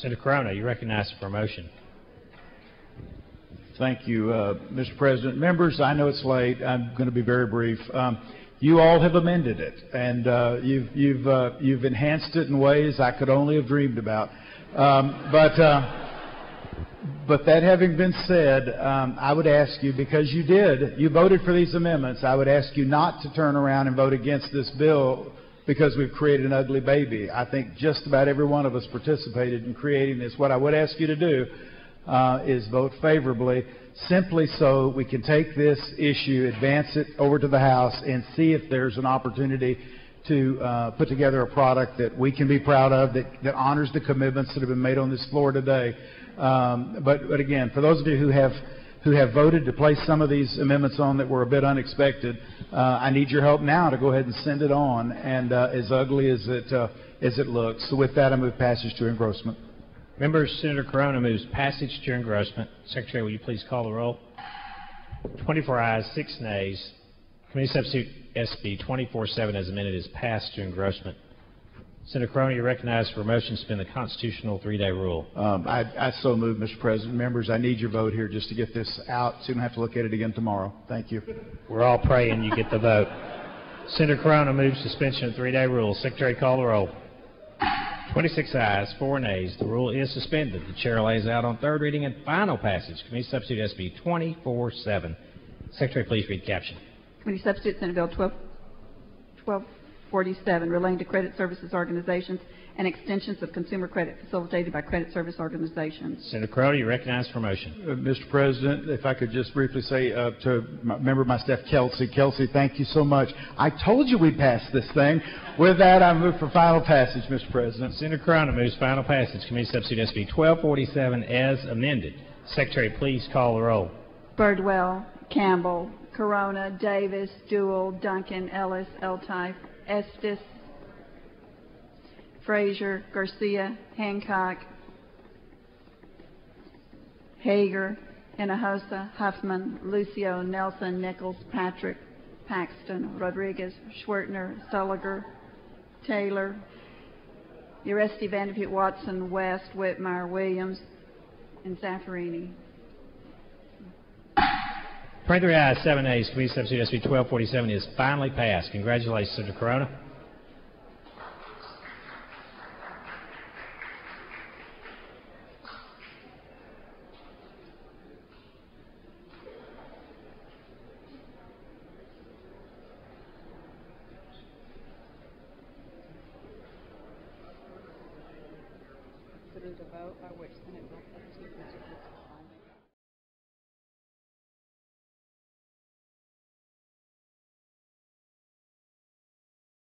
Senator Carona, you recognize for motion. Thank you, uh, Mr. President. Members, I know it's late. I'm going to be very brief. Um, you all have amended it, and uh, you've, you've, uh, you've enhanced it in ways I could only have dreamed about. Um, but, uh, but that having been said, um, I would ask you, because you did, you voted for these amendments, I would ask you not to turn around and vote against this bill because we've created an ugly baby. I think just about every one of us participated in creating this. What I would ask you to do uh, is vote favorably, simply so we can take this issue, advance it over to the House, and see if there's an opportunity to uh, put together a product that we can be proud of, that, that honors the commitments that have been made on this floor today. Um, but, but again, for those of you who have who have voted to place some of these amendments on that were a bit unexpected, uh, I need your help now to go ahead and send it on. And uh, as ugly as it uh, as it looks, so with that, I move passage to engrossment. Members, Senator Carona moves passage to engrossment. Secretary, will you please call the roll? 24 ayes, 6 nays. Committee substitute SB 24-7 as amended is passed to engrossment. Senator Carona, you recognize for a motion to suspend the constitutional three-day rule. Um, I, I so move, Mr. President. Members, I need your vote here just to get this out, so you don't have to look at it again tomorrow. Thank you. We're all praying you get the vote. Senator Carona moves suspension of three-day rule. Secretary, call the roll. 26 ayes, 4 nays. The rule is suspended. The chair lays out on third reading and final passage. Committee substitute SB 24-7. Secretary, please read caption. Committee substitute Senate Bill 12, 1247 relating to credit services organizations and extensions of consumer credit facilitated by credit service organizations. Senator Carona, you recognize for motion. Uh, Mr. President, if I could just briefly say uh, to my member of my staff, Kelsey, Kelsey, thank you so much. I told you we'd pass this thing. With that, I move for final passage, Mr. President. Senator Carona moves final passage. Committee substitute SB 1247 as amended. Secretary, please call the roll. Birdwell, Campbell, Carona, Davis, Deuell, Duncan, Ellis, Eltife, Estes, Fraser, Garcia, Hancock, Hegar, Hinojosa, Huffman, Lucio, Nelson, Nichols, Patrick, Paxton, Rodriguez, Schwertner, Seliger, Taylor, Uresti, Van de Putte, Watson, West, Whitmire, Williams, and Zaffirini. 23 ayes, 7 nays. Committee substitute SB 1247 is finally passed. Congratulations, Senator Carona. Vote by which Senate Bill 17